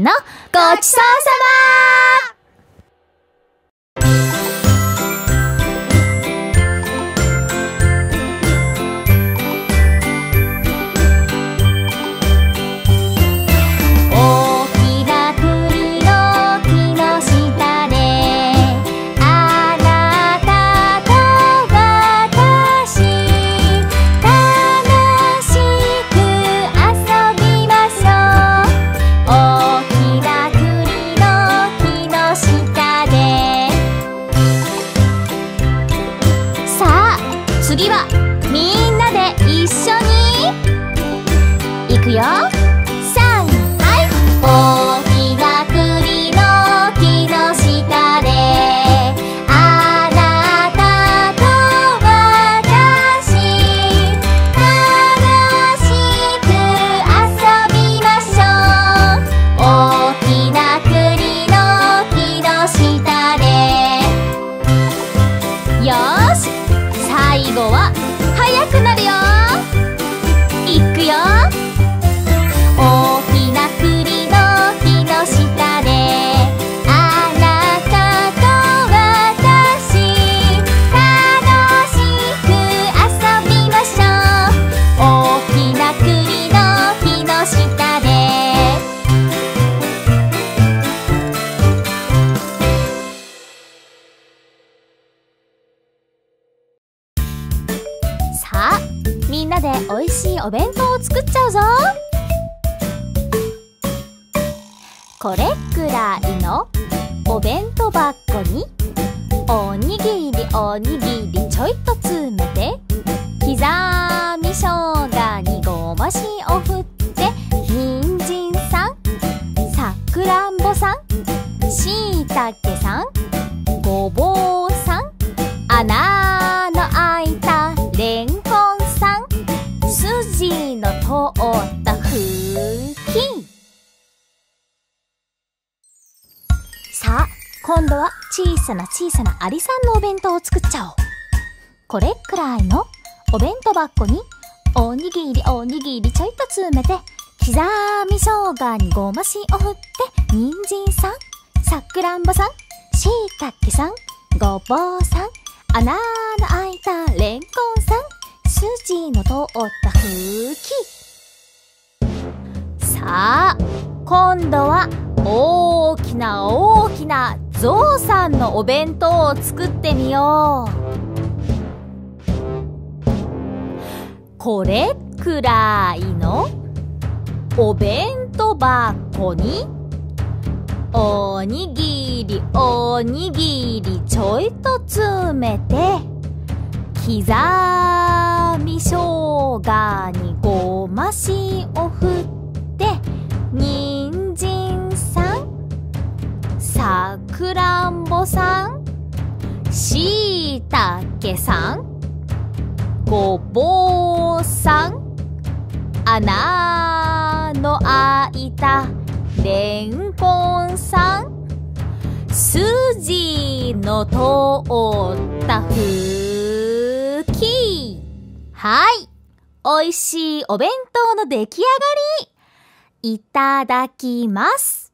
のごちそうさまなで美味しいお弁当を作っちゃうぞ。これくらいのお弁当箱におにぎりおにぎりちょいと詰めて刻み生姜にごま塩を振って人参さんさくらんぼさんしいたけさん小さな小さなアリさんのお弁当を作っちゃおう。これくらいのお弁当箱におにぎりおにぎりちょいと詰めて刻み生姜にごま塩を振って人参さんさくらんぼさんしいたけさんごぼうさん穴の開いたレンコンさん筋の通ったふきさあ今度は大きな大きなゾウさんのお弁当を作ってみよう。これくらいのお弁当箱におにぎりおにぎりちょいと詰めて刻み生姜にごま塩を振って人参ぼさん。しいたけさん。ごぼうさん。穴の開いたレンコンさん。筋の通ったふき。はい。おいしいお弁当の出来上がり。いただきます。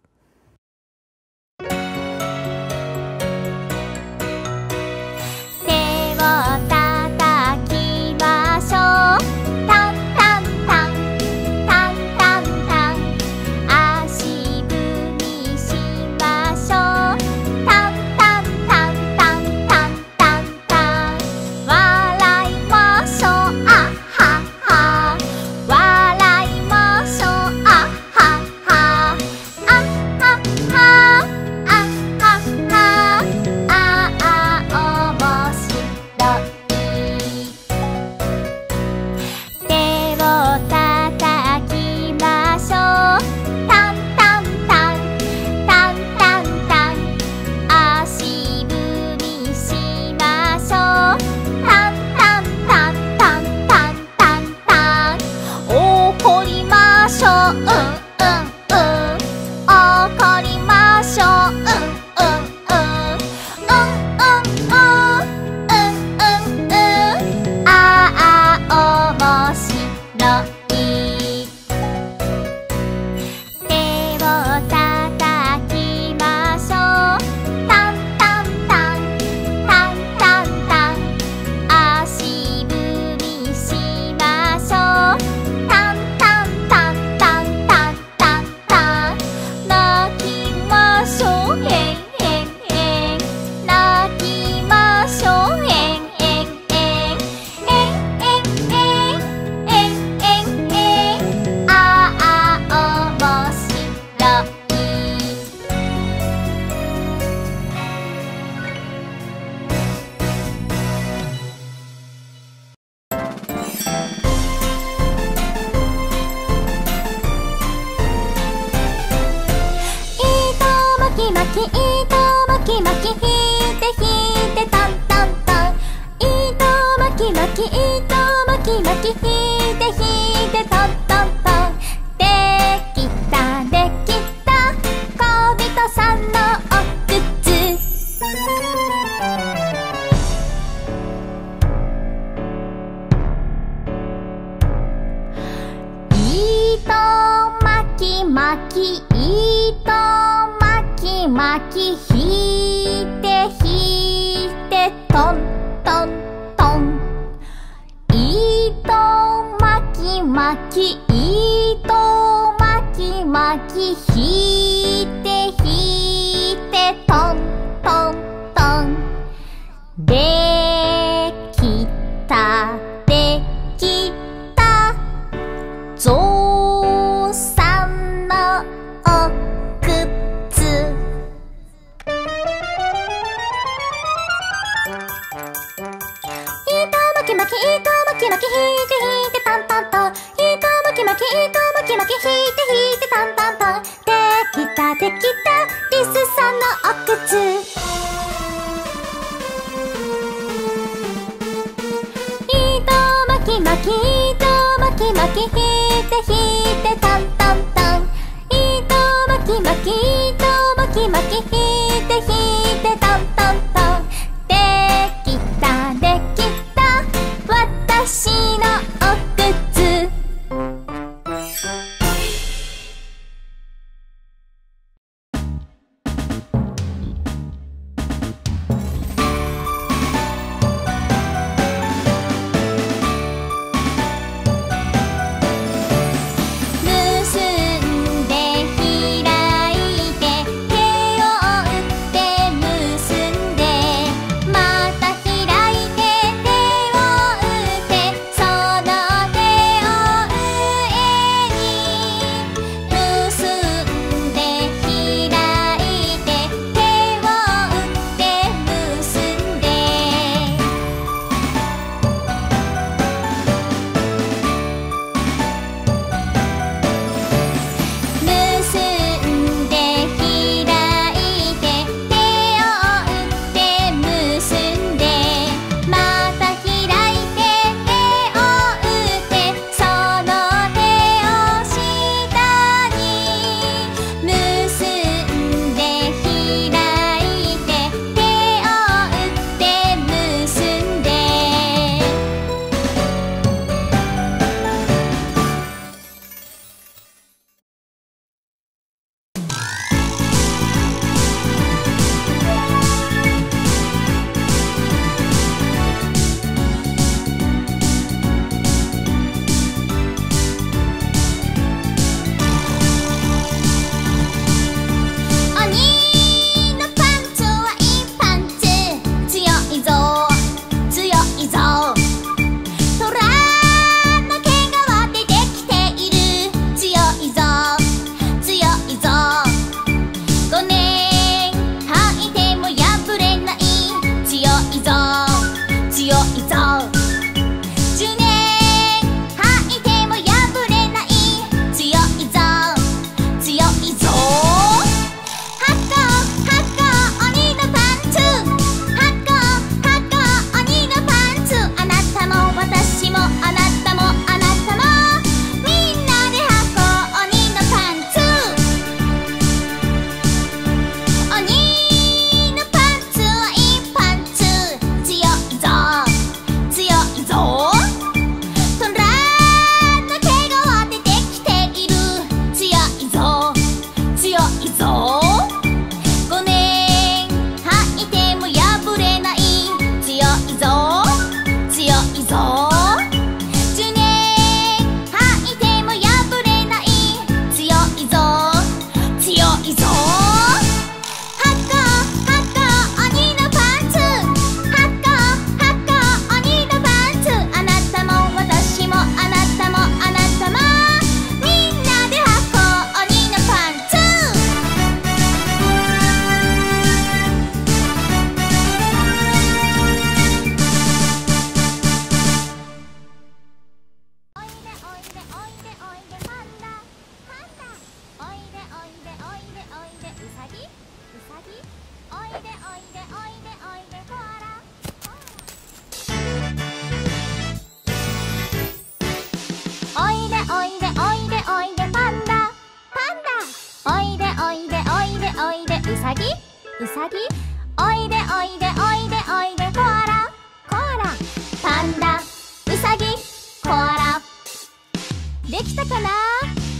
できたかな？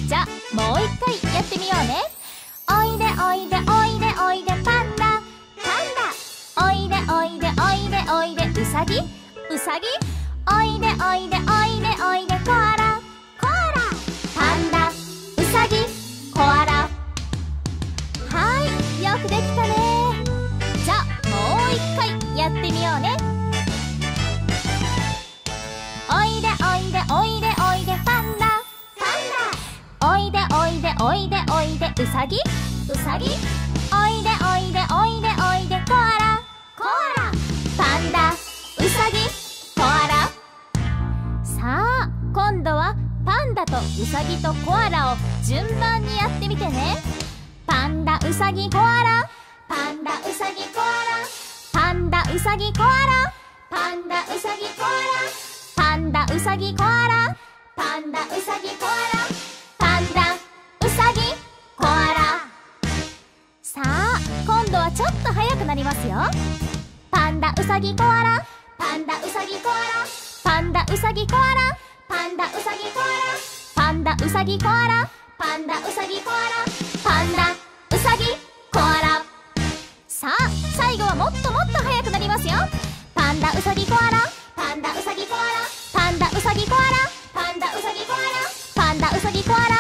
じゃもう一回やってみようね。おいでおいでおいでおいでパンダ。パンダ。おいでおいでおいでおいで。うさぎうさぎおいでおいでおいでおいで。コアラ。コアラ。パンダ。うさぎコアラ。はい。よくできたおいでおいでうさぎ？うさぎ？おいでおいでおいでおいでコアラ。コアラ。パンダ。うさぎ？コアラ。さあ今度はパンダとウサギとコアラを順番にやってみてね。パンダウサギコアラ。パンダウサギコアラ。パンダウサギコアラ。パンダウサギコアラ。パンダウサギコアラ。パンダウサギコアラ今度はちょっと速くなりますよ。パンダウサギコアラ。パンダウサギコアラ。パンダウサギコアラ。パンダウサギコアラ。パンダウサギコアラ。パンダウサギコアラ。パンダウサギコアラ。さあ最後はもっともっと速くなりますよ。パンダウサギコアラ。パンダウサギコアラ。パンダウサギコアラ。パンダウサギコアラ。パンダウサギコアラ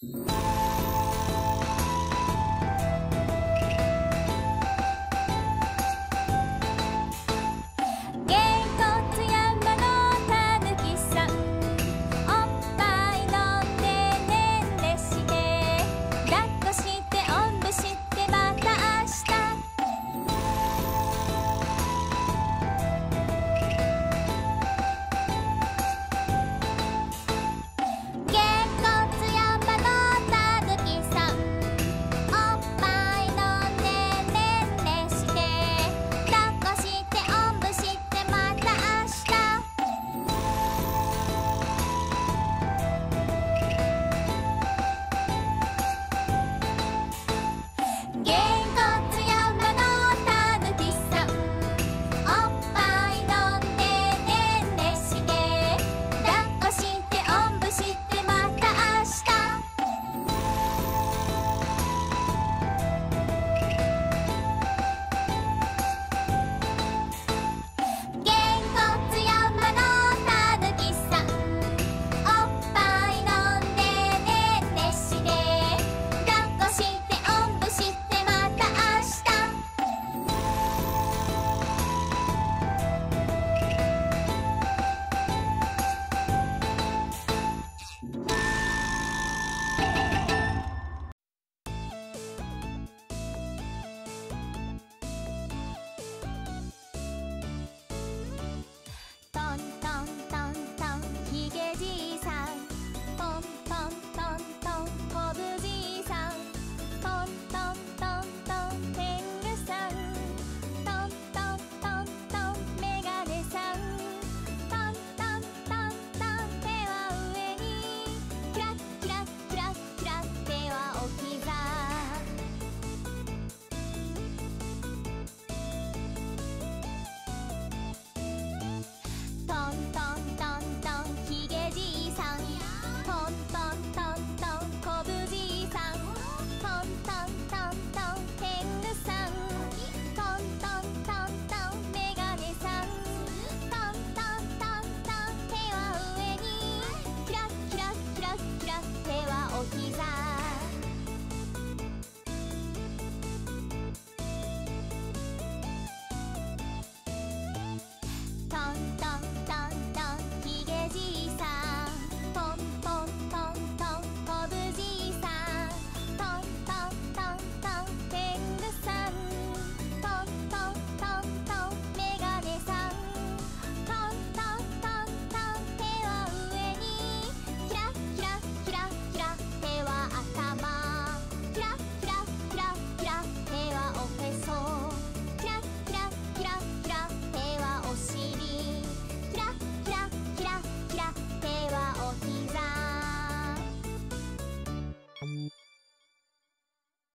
you